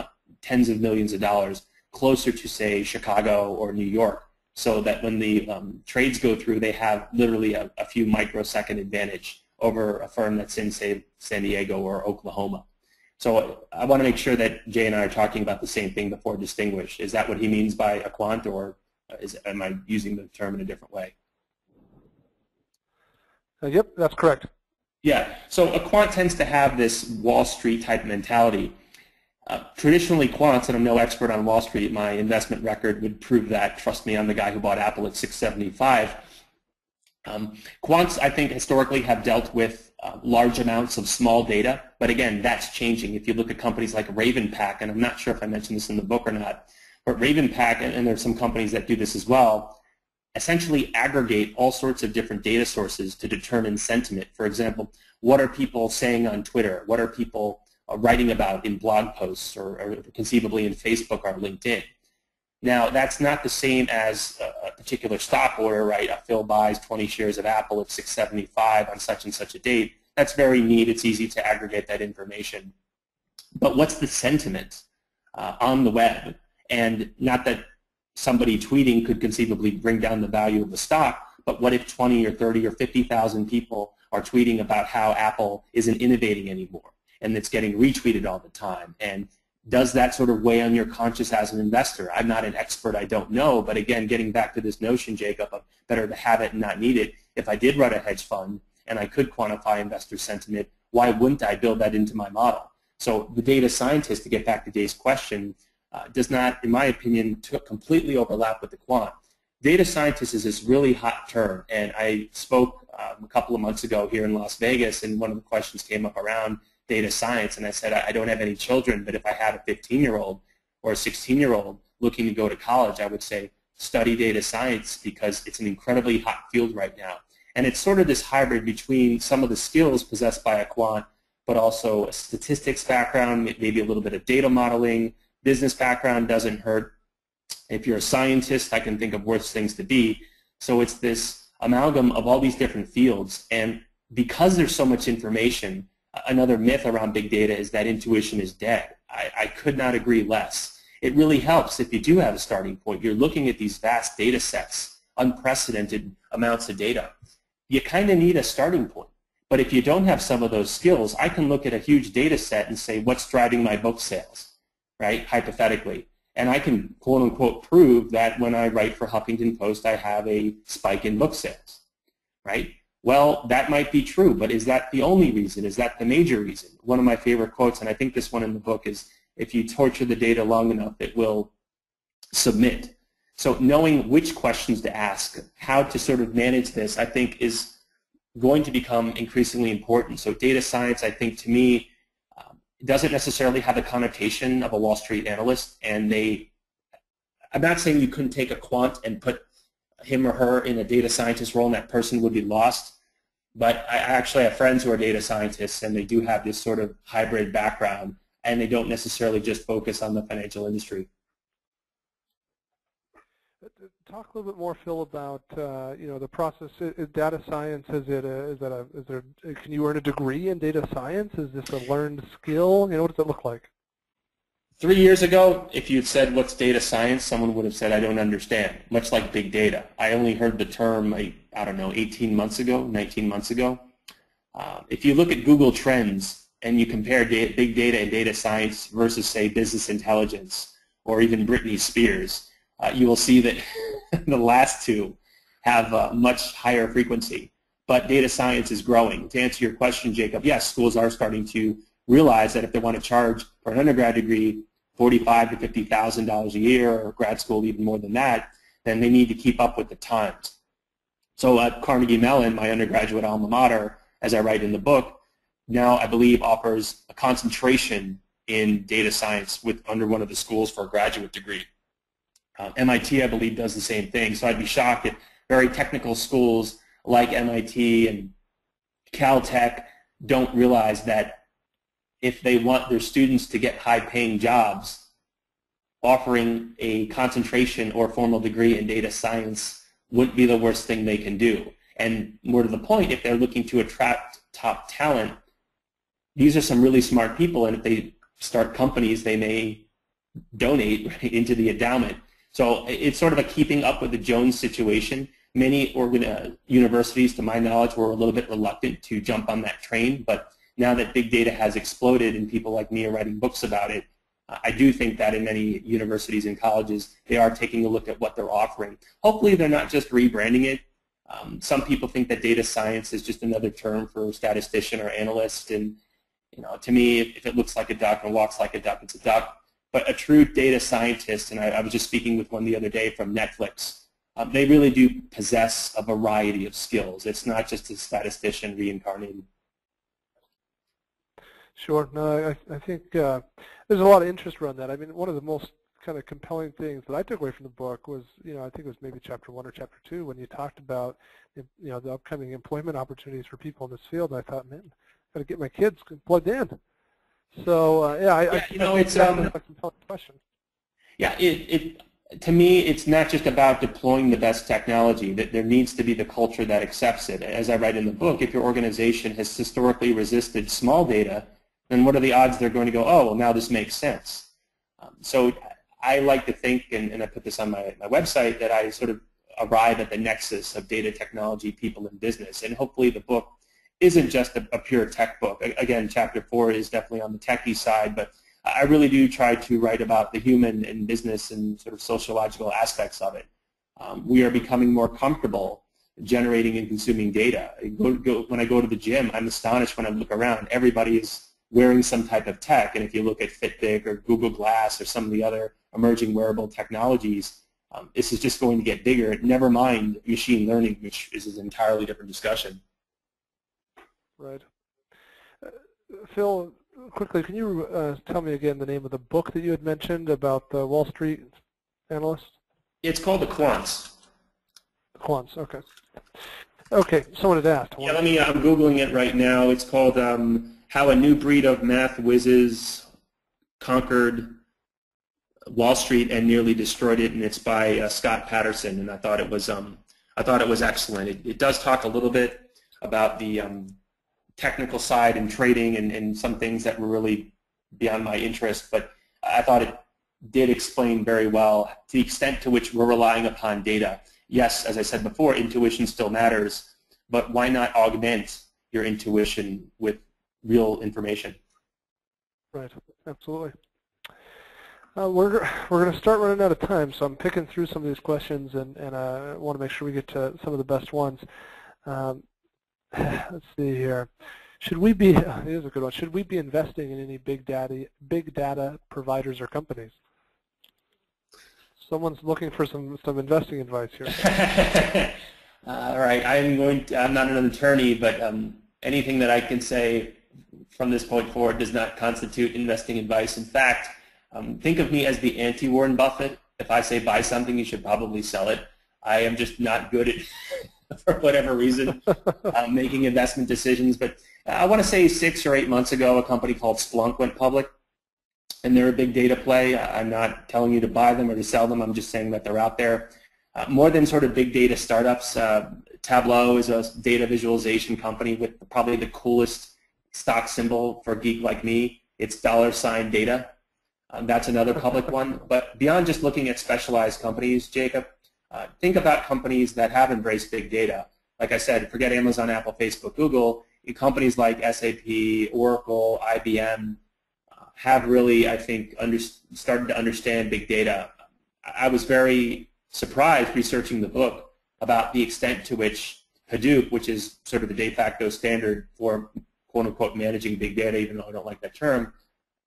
tens of millions of dollars closer to, say, Chicago or New York, so that when the um, trades go through, they have literally a, a, few microsecond advantage over a firm that's in, say, San Diego or Oklahoma. So I want to make sure that Jay and I are talking about the same thing before distinguish. Is that what he means by a quant, or is, am I using the term in a different way? Uh, yep, that's correct. Yeah, so a quant tends to have this Wall Street type mentality Uh, traditionally, quants, and I'm no expert on Wall Street, my investment record would prove that. Trust me, I'm the guy who bought Apple at 675. Um, quants, I think, historically have dealt with uh, large amounts of small data, but again, that's changing. If you look at companies like RavenPack, and I'm not sure if I mentioned this in the book or not, but RavenPack, and, and there's some companies that do this as well, essentially aggregate all sorts of different data sources to determine sentiment. For example, what are people saying on Twitter? What are people uh, writing about in blog posts or, or conceivably in Facebook or LinkedIn? Now, that's not the same as a particular stock order, right? A Phil buys 20 shares of Apple at 675 on such and such a date. That's very neat. It's easy to aggregate that information. But what's the sentiment uh, on the web? And not that somebody tweeting could conceivably bring down the value of the stock, but what if 20 or 30 or 50,000 people are tweeting about how Apple isn't innovating anymore and it's getting retweeted all the time and does that sort of weigh on your conscience as an investor? I'm not an expert, I don't know, but again, getting back to this notion, Jacob, of better to have it and not need it, if I did run a hedge fund and I could quantify investor sentiment, why wouldn't I build that into my model? So the data scientist, to get back to Dave's question, uh, does not, in my opinion, completely overlap with the quant. Data scientist is this really hot term, and I spoke um, a couple of months ago here in Las Vegas, and one of the questions came up around data science, and I said, I don't have any children, but if I had a 15-year-old or a 16-year-old looking to go to college, I would say study data science because it's an incredibly hot field right now. And it's sort of this hybrid between some of the skills possessed by a quant, but also a statistics background, maybe a little bit of data modeling, business background doesn't hurt. If you're a scientist, I can think of worse things to be. So it's this amalgam of all these different fields. And because there's so much information, another myth around big data is that intuition is dead. I, I could not agree less. It really helps if you do have a starting point. You're looking at these vast data sets, unprecedented amounts of data. You kind of need a starting point. But if you don't have some of those skills, I can look at a huge data set and say, what's driving my book sales, right, hypothetically. And I can, quote unquote, prove that when I write for Huffington Post, I have a spike in book sales, right? Well, that might be true, but is that the only reason? Is that the major reason? One of my favorite quotes, and I think this one in the book is, if you torture the data long enough, it will submit. So knowing which questions to ask, how to sort of manage this, I think is going to become increasingly important. So data science, I think, to me, doesn't necessarily have the connotation of a Wall Street analyst, and they, I'm not saying you couldn't take a quant and put him or her in a data scientist role and that person would be lost. But I actually have friends who are data scientists and they do have this sort of hybrid background and they don't necessarily just focus on the financial industry. Talk a little bit more, Phil, about uh, you know the process. Is data science is it a, is that a is there can you earn a degree in data science? Is this a learned skill? You know what does it look like? Three years ago, if you'd said, what's data science, someone would have said, I don't understand, much like big data. I only heard the term, I, don't know, 18 months ago, 19 months ago. Uh, if you look at Google Trends and you compare big data and data science versus, say, business intelligence or even Britney Spears, uh, you will see that the last two have a much higher frequency. But data science is growing. To answer your question, Jacob, yes, schools are starting to realize that if they want to charge for an undergrad degree forty-five to fifty thousand dollars a year, or grad school even more than that, then they need to keep up with the times. So at Carnegie Mellon, my undergraduate alma mater, as I write in the book, now I believe offers a concentration in data science with under one of the schools for a graduate degree. Uh, MIT, I believe, does the same thing. So I'd be shocked if very technical schools like MIT and Caltech don't realize that if they want their students to get high-paying jobs, offering a concentration or formal degree in data science wouldn't be the worst thing they can do. And more to the point, if they're looking to attract top talent, these are some really smart people, and if they start companies, they may donate into the endowment. So it's sort of a keeping up with the Jones situation. Many organ, uh, universities, to my knowledge, were a little bit reluctant to jump on that train, but now that big data has exploded and people like me are writing books about it, I do think that in many universities and colleges, they are taking a look at what they're offering. Hopefully they're not just rebranding it. Um, some people think that data science is just another term for statistician or analyst, and You know, to me, if, if it looks like a duck and walks like a duck, it's a duck. But a true data scientist, and I, I was just speaking with one the other day from Netflix, um, they really do possess a variety of skills. It's not just a statistician reincarnated. Sure. No, I, I think uh, there's a lot of interest around that. I mean, one of the most kind of compelling things that I took away from the book was, you know, I think it was maybe chapter one or chapter two when you talked about, you know, the upcoming employment opportunities for people in this field. I thought, man, I've got to get my kids plugged in. So uh, yeah, I, yeah, I, you know, it's um, a compelling question. Yeah, it, it to me, it's not just about deploying the best technology. That there needs to be the culture that accepts it. As I write in the book, if your organization has historically resisted small data, then what are the odds they're going to go, oh, well, now this makes sense? Um, so I like to think, and, and I put this on my, my website, that I sort of arrive at the nexus of data technology, people, and business. And hopefully the book isn't just a, a, pure tech book. Again, chapter four is definitely on the techie side, but I really do try to write about the human and business and sort of sociological aspects of it. Um, we are becoming more comfortable generating and consuming data. Go, go, when I go to the gym, I'm astonished when I look around. Everybody is wearing some type of tech, and if you look at Fitbit or Google Glass or some of the other emerging wearable technologies, um, this is just going to get bigger. Never mind machine learning, which is an entirely different discussion. Right. Uh, Phil, quickly, can you uh, tell me again the name of the book that you had mentioned about the Wall Street analyst? It's called The Quants. The Quants, okay. Okay, someone had asked. Yeah, let me, I'm Googling it right now. It's called um, How a New Breed of Math Whizzes Conquered Wall Street and Nearly Destroyed It, and it's by uh, Scott Patterson, and I thought it was, um, I thought it was excellent. It, it does talk a little bit about the um, technical side and trading and, and some things that were really beyond my interest, but I thought it did explain very well to the extent to which we're relying upon data. Yes, as I said before, intuition still matters, but why not augment your intuition with real information? Right, absolutely. Uh, we're we're going to start running out of time, so I'm picking through some of these questions, and and uh, I want to make sure we get to some of the best ones. Um, let's see here. Should we be, here's a good one, should we be investing in any big data, big data providers or companies? Someone's looking for some, some investing advice here. All right, I'm going to, I'm not an attorney, but um, anything that I can say from this point forward does not constitute investing advice. In fact, um, think of me as the anti-Warren Buffett. If I say buy something, you should probably sell it. I am just not good at for whatever reason, uh, making investment decisions. But I want to say six or eight months ago, a company called Splunk went public, and they're a big data play. I'm not telling you to buy them or to sell them. I'm just saying that they're out there. Uh, more than sort of big data startups, uh, Tableau is a data visualization company with probably the coolest stock symbol for a geek like me. It's dollar sign data. Um, that's another public one. But beyond just looking at specialized companies, Jacob, uh, think about companies that have embraced big data. Like I said, forget Amazon, Apple, Facebook, Google. Companies like SAP, Oracle, IBM uh, have really, I think, under, started to understand big data. I was very surprised researching the book about the extent to which Hadoop, which is sort of the de facto standard for quote-unquote managing big data, even though I don't like that term,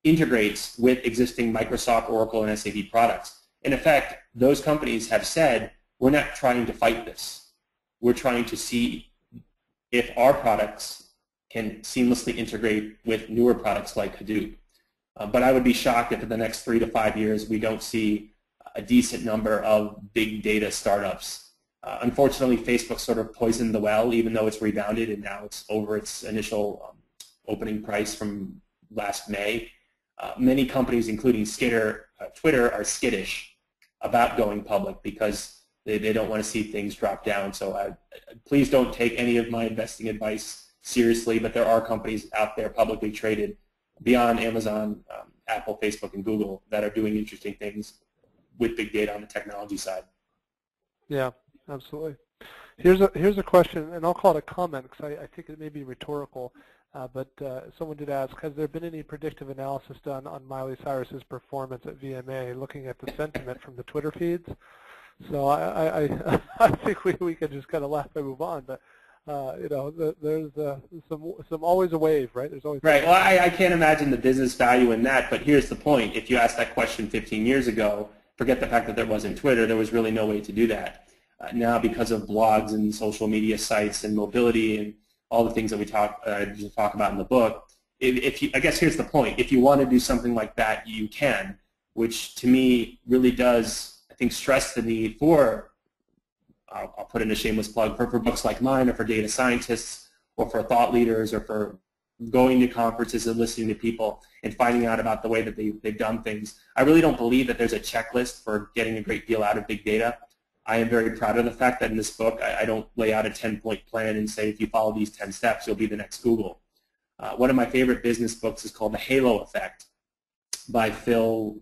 integrates with existing Microsoft, Oracle, and SAP products. In effect, those companies have said, we're not trying to fight this. We're trying to see if our products can seamlessly integrate with newer products like Hadoop. Uh, but I would be shocked if in the next three to five years we don't see a decent number of big data startups. Uh, unfortunately, Facebook sort of poisoned the well, even though it's rebounded and now it's over its initial um, opening price from last May. Uh, many companies, including Skitter, uh, Twitter, are skittish about going public because they, they don't want to see things drop down. So I, please don't take any of my investing advice seriously, but there are companies out there publicly traded beyond Amazon, um, Apple, Facebook, and Google that are doing interesting things with big data on the technology side. Yeah, absolutely. Here's a here's a question, and I'll call it a comment because I, I think it may be rhetorical. Uh, but uh, someone did ask, has there been any predictive analysis done on Miley Cyrus's performance at VMA, looking at the sentiment from the Twitter feeds? So I, I, I, think we, we can just kind of laugh and move on. But uh, you know, the, there's uh, some some always a wave, right? There's always right. Well, I, I can't imagine the business value in that. But here's the point: if you asked that question 15 years ago, forget the fact that there wasn't Twitter. There was really no way to do that. Uh, now, because of blogs and social media sites and mobility and all the things that we talk uh, talk about in the book, if, if you, I guess here's the point: if you want to do something like that, you can. Which to me really does, I think, stress the need for I'll, I'll put in a shameless plug for, for books like mine or for data scientists or for thought leaders or for going to conferences and listening to people and finding out about the way that they, they've done things. I really don't believe that there's a checklist for getting a great deal out of big data. I am very proud of the fact that in this book I, I don't lay out a 10-point plan and say if you follow these 10 steps you'll be the next Google. Uh, one of my favorite business books is called The Halo Effect by Phil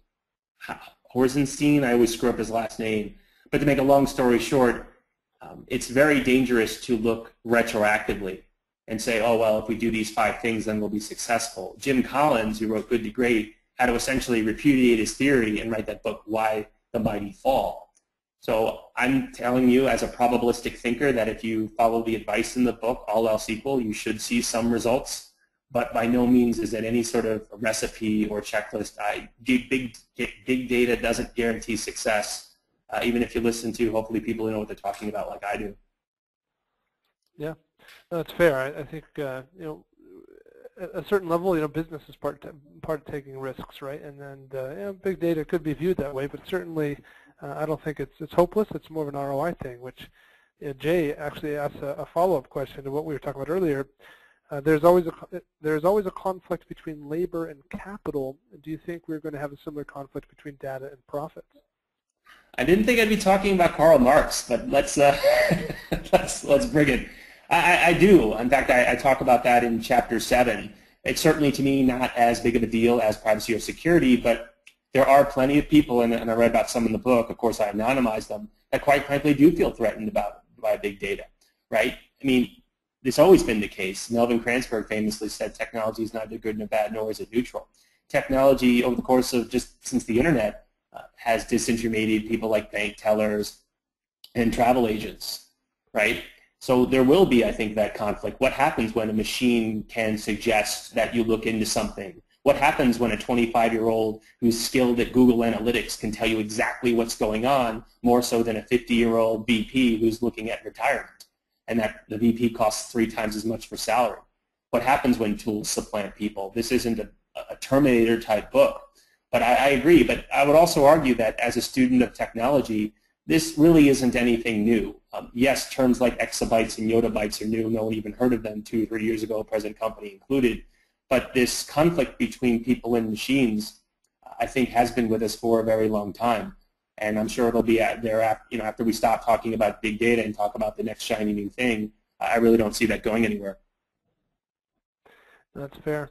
Horzenstein. I always screw up his last name. But to make a long story short, um, it's very dangerous to look retroactively and say, oh, well, if we do these five things, then we'll be successful. Jim Collins, who wrote Good to Great, had to essentially repudiate his theory and write that book, Why the Mighty Fall. So I'm telling you as a probabilistic thinker that if you follow the advice in the book, all else equal, you should see some results. But by no means is it any sort of recipe or checklist. I, big, big data doesn't guarantee success uh, even if you listen to hopefully people who know what they're talking about like I do. Yeah, that's fair. I, I think uh, you know at a certain level, you know, business is part part of taking risks, right? And then uh, you know, big data could be viewed that way, but certainly uh, I don't think it's it's hopeless. It's more of an ROI thing, which uh, Jay actually asked a, a follow-up question to what we were talking about earlier. Uh, there's always a there's always a conflict between labor and capital. Do you think we're going to have a similar conflict between data and profits? I didn't think I'd be talking about Karl Marx, but let's uh, let's let's bring it. I, I do. In fact, I, I, talk about that in chapter seven. It's certainly to me not as big of a deal as privacy or security, but there are plenty of people, and, and I read about some in the book. Of course, I anonymized them that quite frankly do feel threatened about by big data. Right? I mean, it's always been the case. Melvin Kranzberg famously said technology is neither good nor bad, nor is it neutral. Technology, over the course of just since the internet, uh, has disintermediated people like bank tellers and travel agents, right? So there will be, I think, that conflict. What happens when a machine can suggest that you look into something? What happens when a 25-year-old who's skilled at Google Analytics can tell you exactly what's going on, more so than a 50-year-old VP who's looking at retirement, and that the VP costs three times as much for salary? What happens when tools supplant people? This isn't a, a Terminator-type book. But I, I, agree. But I would also argue that as a student of technology, this really isn't anything new. Um, yes, terms like exabytes and yottabytes are new. No one even heard of them two or three years ago, present company included. But this conflict between people and machines, I think, has been with us for a very long time. And I'm sure it'll be there after, you know, after we stop talking about big data and talk about the next shiny new thing. I really don't see that going anywhere. That's fair.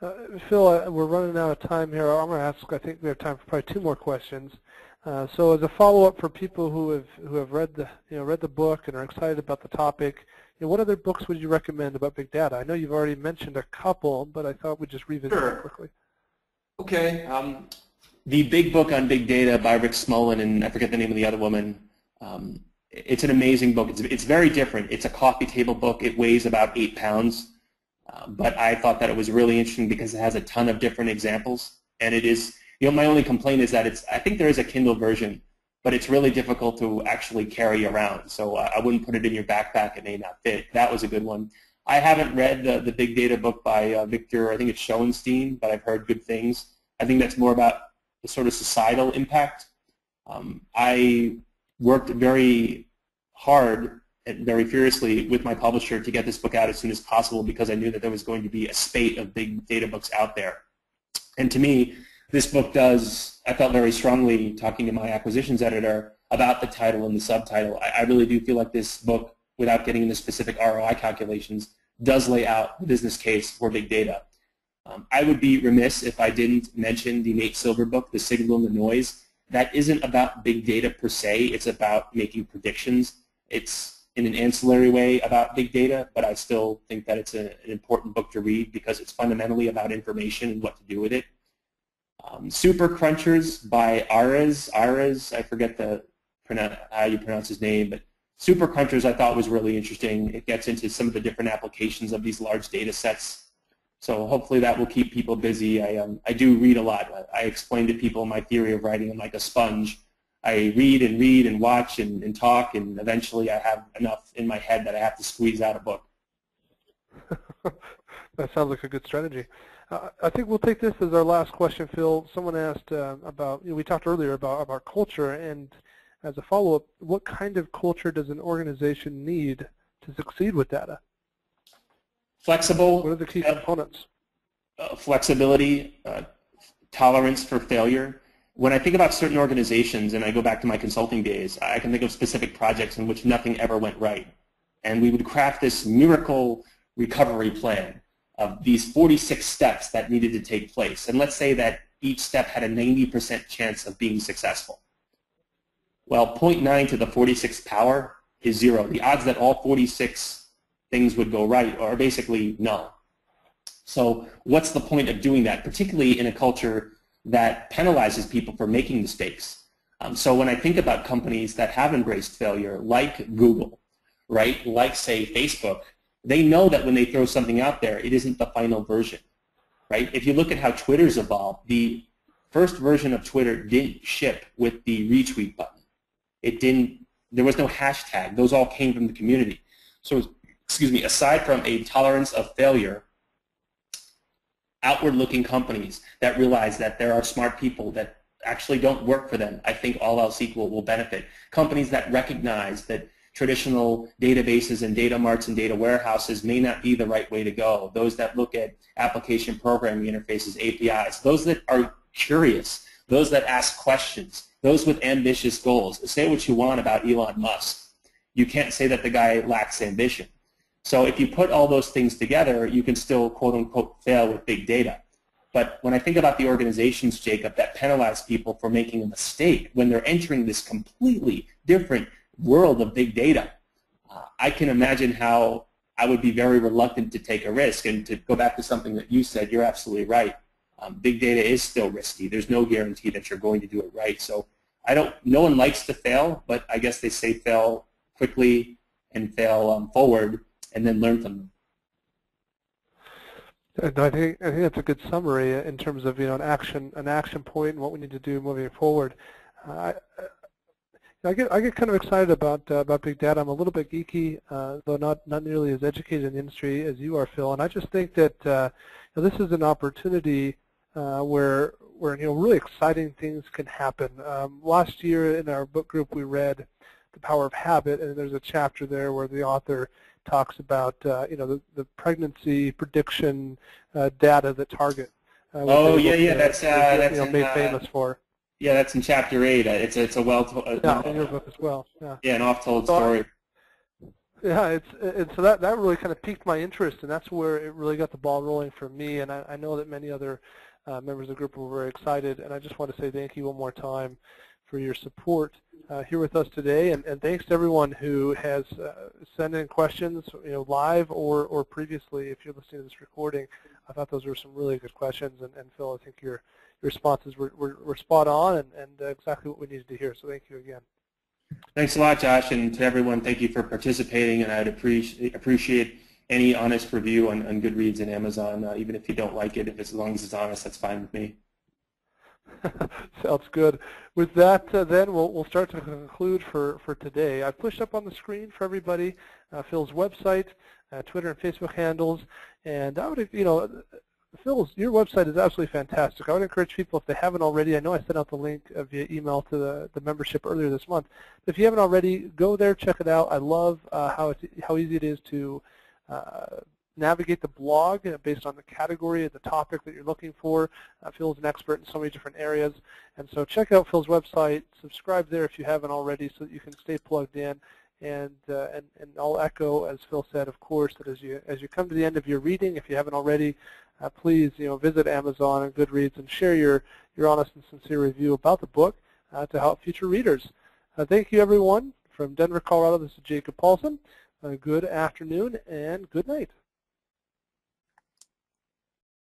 Uh, Phil, uh, we're running out of time here. I'm going to ask, I think we have time for probably two more questions. Uh, so as a follow-up for people who have who have read the you know read the book and are excited about the topic, you know, what other books would you recommend about big data? I know you've already mentioned a couple, but I thought we'd just revisit sure. quickly. Okay. Um, the big book on big data by Rick Smolan and I forget the name of the other woman. Um, it's an amazing book. It's, it's very different. It's a coffee table book. It weighs about eight pounds. Uh, but I thought that it was really interesting because it has a ton of different examples, and it is. You know, my only complaint is that it's. I think there is a Kindle version, but it's really difficult to actually carry around. So uh, I wouldn't put it in your backpack; it may not fit. That was a good one. I haven't read the, the Big Data book by uh, Victor. I think it's Schoenstein, but I've heard good things. I think that's more about the sort of societal impact. Um, I worked very hard and very furiously with my publisher to get this book out as soon as possible because I knew that there was going to be a spate of big data books out there. And to me, this book does, I felt very strongly talking to my acquisitions editor about the title and the subtitle. I, I really do feel like this book, without getting into specific ROI calculations, does lay out the business case for big data. Um, I would be remiss if I didn't mention the Nate Silver book, The Signal and the Noise. That isn't about big data per se. It's about making predictions. It's in an ancillary way about big data, but I still think that it's a, an important book to read because it's fundamentally about information and what to do with it. Um, Super Crunchers by Ares. Ares, I forget the how you pronounce his name, but Super Crunchers I thought was really interesting. It gets into some of the different applications of these large data sets. So hopefully that will keep people busy. I, um, I do read a lot. I explain to people my theory of writing. I'm like a sponge. I read and read and watch and, and talk, and eventually I have enough in my head that I have to squeeze out a book. that sounds like a good strategy. Uh, I think we'll take this as our last question, Phil. Someone asked uh, about, you know, we talked earlier about, about culture, and as a follow-up, what kind of culture does an organization need to succeed with data? Flexible. What are the key components? Uh, flexibility, uh, tolerance for failure. When I think about certain organizations, and I go back to my consulting days, I can think of specific projects in which nothing ever went right. And we would craft this miracle recovery plan of these 46 steps that needed to take place. And let's say that each step had a 90% chance of being successful. Well, 0.9 to the 46th power is zero. The odds that all 46 things would go right are basically no. So what's the point of doing that, particularly in a culture that penalizes people for making mistakes? Um, so when I think about companies that have embraced failure, like Google, right, like, say, Facebook, they know that when they throw something out there, it isn't the final version, right? If you look at how Twitter's evolved, the first version of Twitter didn't ship with the retweet button. It didn't, there was no hashtag. Those all came from the community. So, excuse me, aside from a tolerance of failure, outward-looking companies that realize that there are smart people that actually don't work for them, I think all else equal will benefit. Companies that recognize that traditional databases and data marts and data warehouses may not be the right way to go. Those that look at application programming interfaces, APIs, those that are curious, those that ask questions, those with ambitious goals. Say what you want about Elon Musk. You can't say that the guy lacks ambition. So if you put all those things together, you can still quote unquote fail with big data. But when I think about the organizations, Jacob, that penalize people for making a mistake when they're entering this completely different world of big data, uh, I can imagine how I would be very reluctant to take a risk. And to go back to something that you said, you're absolutely right. Um, big data is still risky. There's no guarantee that you're going to do it right. So I don't. No one likes to fail, but I guess they say fail quickly and fail um, forward, and then learn from them. I think I think that's a good summary in terms of you know an action an action point and what we need to do moving forward. Uh, I, I get I get kind of excited about uh, about big data. I'm a little bit geeky, uh, though not not nearly as educated in the industry as you are, Phil. And I just think that uh, you know, this is an opportunity uh, where where you know really exciting things can happen. Um, last year in our book group we read The Power of Habit, and there's a chapter there where the author talks about uh, you know the, the pregnancy prediction uh, data that Target. Uh, oh yeah, yeah, that's uh, that's you know, made famous for. Yeah, that's in chapter eight. It's it's a well. Uh, yeah, in your book as well. Yeah. Yeah, an oft-told so, story. Yeah, it's and so that that really kind of piqued my interest, and that's where it really got the ball rolling for me. And I, I know that many other uh, members of the group were very excited, and I just want to say thank you one more time for your support uh, here with us today, and, and, thanks to everyone who has uh, sent in questions, you know, live or or previously. If you're listening to this recording, I thought those were some really good questions, and, and Phil, I think your your responses were, were, were spot on and, and uh, exactly what we needed to hear. So thank you again. Thanks a lot, Josh, and to everyone, thank you for participating, and I'd appreciate appreciate any honest review on, on Goodreads and Amazon, uh, even if you don't like it. If it's, as long as it's honest, that's fine with me. Sounds good. With that, uh, then we'll we'll start to conclude for for today. I've pushed up on the screen for everybody uh, Phil's website, uh, Twitter and Facebook handles, and I would you know. Phil's, your website is absolutely fantastic. I would encourage people, if they haven't already, I know I sent out the link via email to the, the membership earlier this month. If you haven't already, go there, check it out. I love uh, how, it's, how easy it is to uh, navigate the blog based on the category and the topic that you're looking for. Uh, Phil's an expert in so many different areas. And so check out Phil's website, subscribe there if you haven't already so that you can stay plugged in. And, uh, and, and I'll echo, as Phil said, of course, that as you, as you come to the end of your reading, if you haven't already, uh, please you know, visit Amazon and Goodreads and share your, your honest and sincere review about the book uh, to help future readers. Uh, thank you, everyone. From Denver, Colorado, this is Jacob Paulson. Uh, good afternoon and good night.